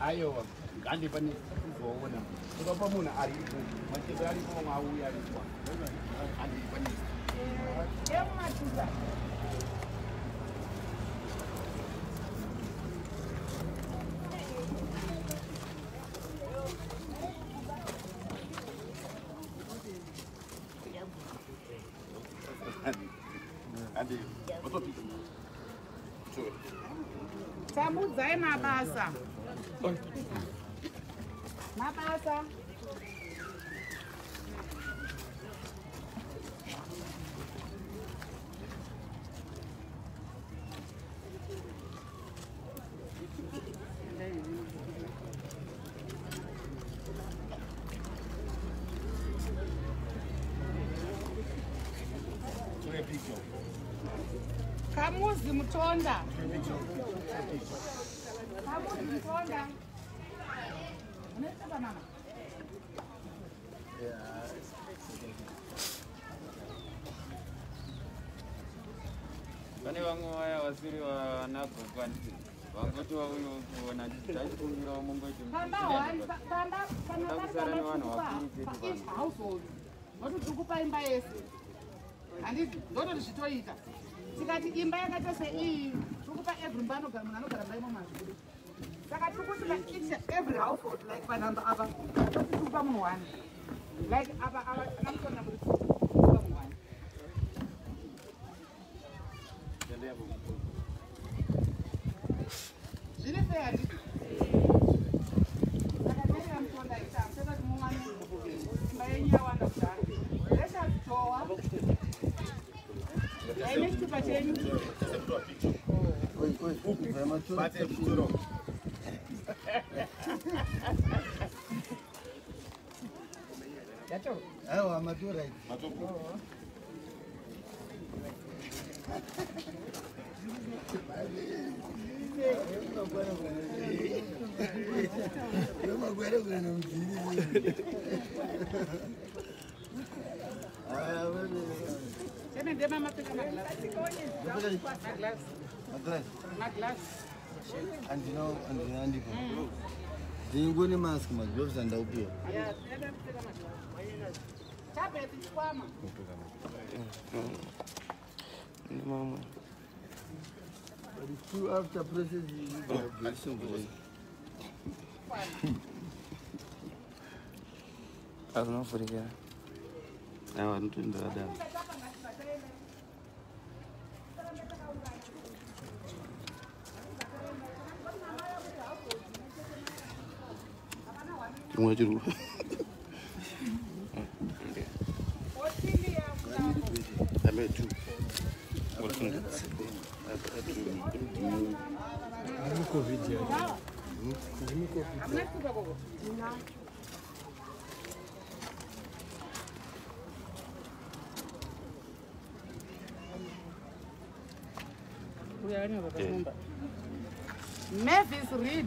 aiwa ngande pane kuzoona tokapa munhu aripo maceo aripo mauya aripoa Thank you tambudzai mabasa mabasa kamuzi mutonda pane vamwe vaya vasiri vanagoka vangoti vauyokuona ndaikumbirawo mungoiakusara nevanhu vakuru ekuvanhu ndotitukupa imba yese handii ndototi zvitoita tikati imba yakaita seiyi tokupa every mba anogara munhu anogara mba imomazvi saka tikutikaicha every household like panhambe apa toti tikupa munhu wani like apa ava akamtona kuti zvine sei handiti Bate costurou. futuro. É, madura aí. Eu não aguento o granãozinho. Ah, meu Deus. Você me deu uma glass. Uma glass. Uma glass. And you know, and you know, mm. the Ingoni mask, my gloves, and I'll be. Yeah, tap it, it's warm. Mama. But it's two after process, you need to have blessing for it. I don't know for the guy. I want to do that. uma de lua. I'm a Jew. What can I do? Covid yet. Hmm? Covid yet. We are in a Memphis Reed.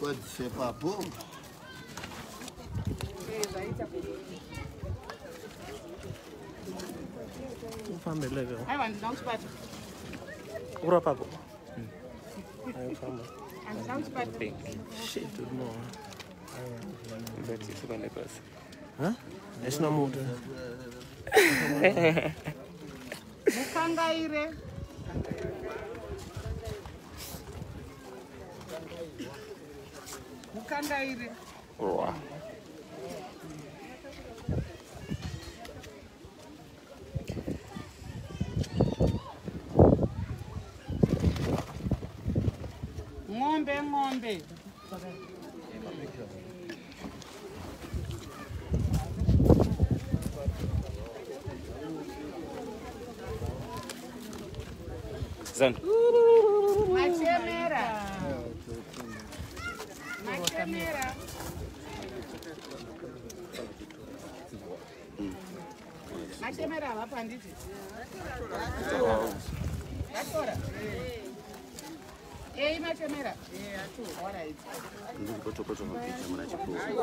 pode ser para pouco. Fame legal. Ai, mano, não se bate. Ura pago. Ai, fama. Não se bate. Shit, tudo bom. Bate isso para negócio. Hã? Esse não muda. Mukangaire. Mukangaire. Bukan iri ng'ombe ng'ombe Zan. akaremera matemera havapandizi atora ei matemera ndiripotokotomabia muna chipoaaaa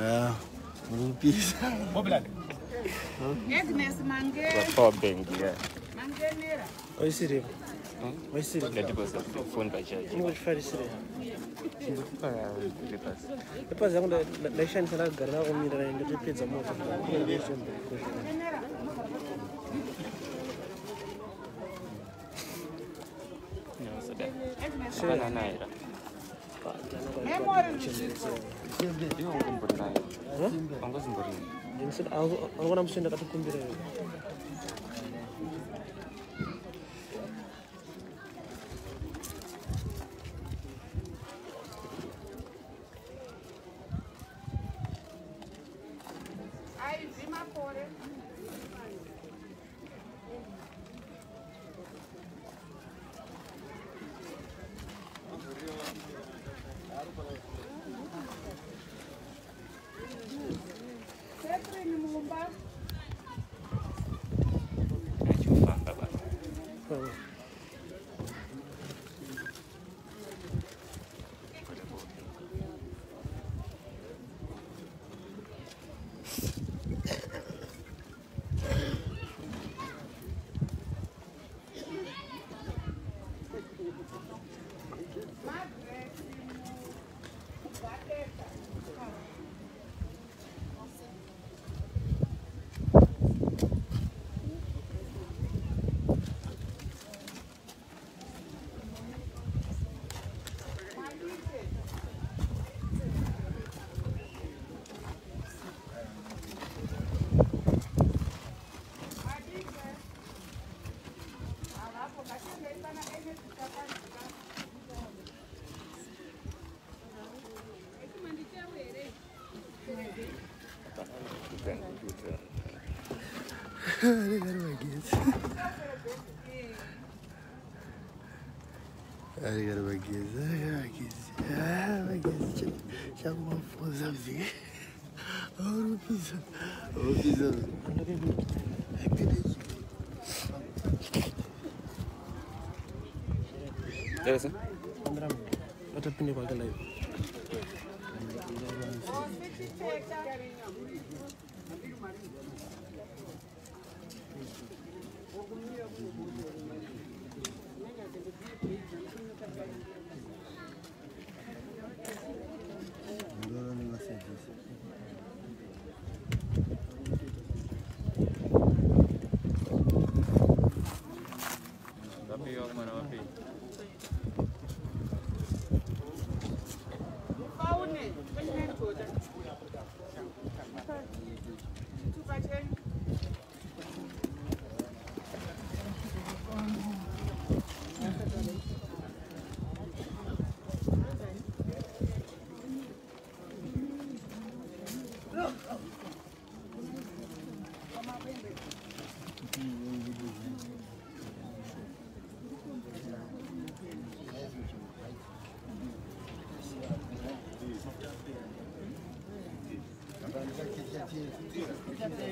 Ah, é, um pizza. Mobilade. É Edness mangue. Só bem, guia. É. Mangue nera. Oi, Siri. Hum? Oi, Siri. Olha, depois o fone vai já. Não vou te fazer, Siri. Depois, eu deixo a gente lá agarrar o mira ainda de pizza. Não, sabe? É mora no 이거 응? 안 가진 거리. 연습 아무 아무거나 무슨 데 가서 꿈비래. they got away kids. Aí, cara, vai que Ah, vai que Já arrumou uma fusãozinha. Olha o pisão. Olha o pisão. É beleza. Olha só. Outra pneu com aquela aí. Oh, 56, carinho.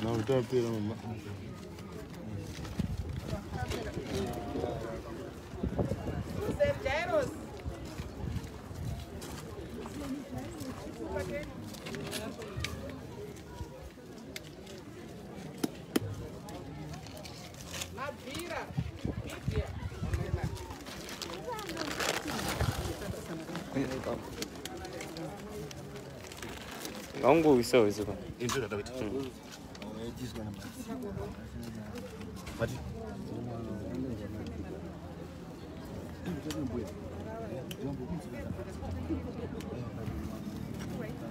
나 일단 뛰라 엄마. 나온 거 있어, 어디서 봐. 인터넷 나가 있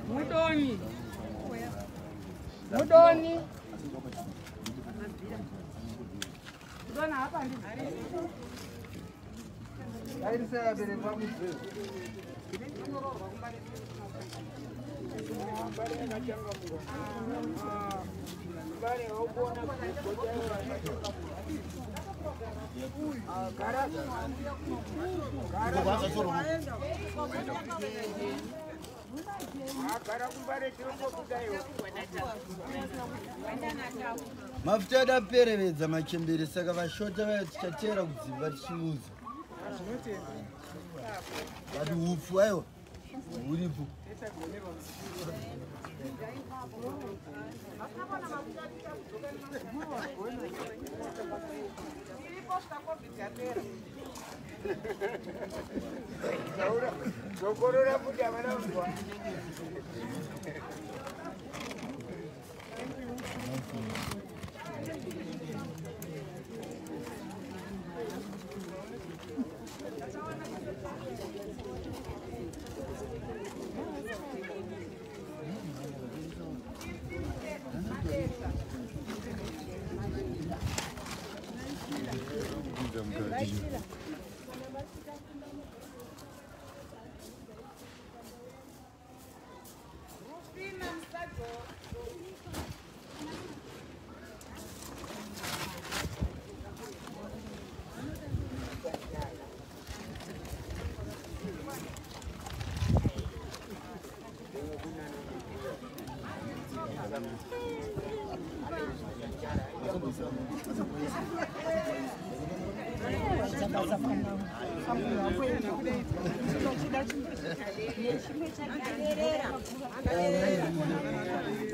mudoni mudoni mudoni hapa ndi mafuta ada kuperevedza machembere saka vashota vaya tichateera kudzimba tichiudza vati upfu aiwa uripo zokorora kuti havana mvua Gracias.